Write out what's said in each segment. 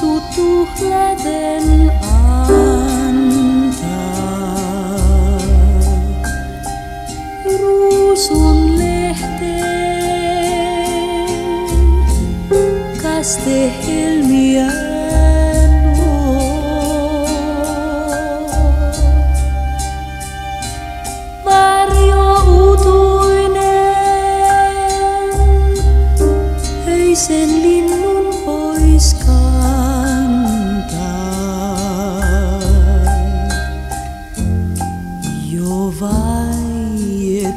kutsu tuhladen antaa. Ruusun lehteen kaste helmiään.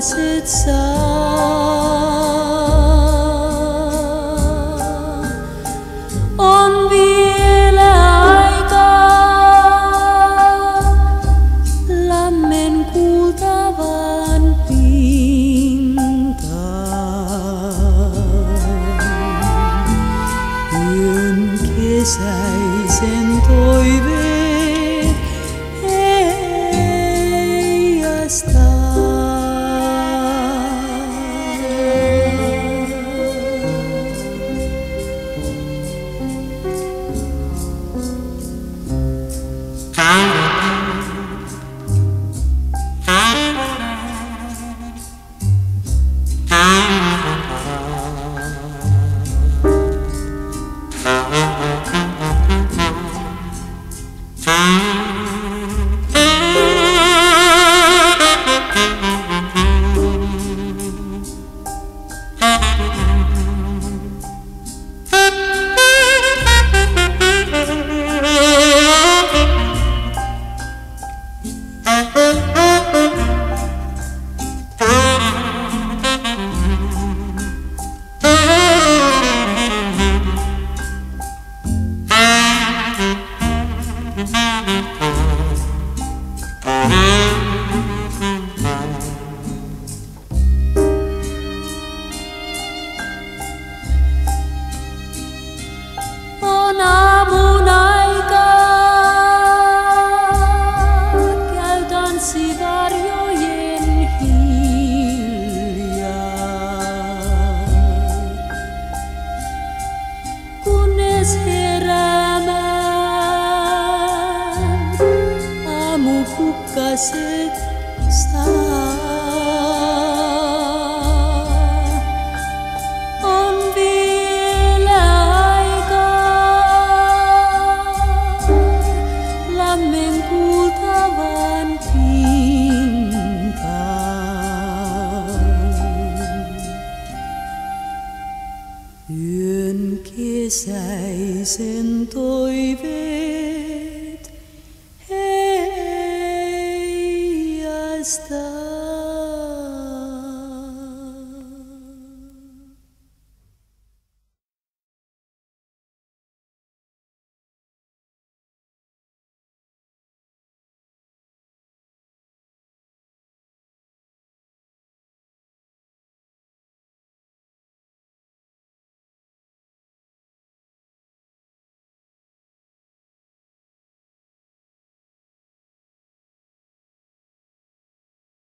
aamukukkaset saa. On vielä aikaa lammen kuultavaan pintaan. Yön kesäisen toiveen heijastaa. Aamukukkaset saa. On vielä aikaa lammen kuultavan pintaan. Yön kesäisen toiveen Stop.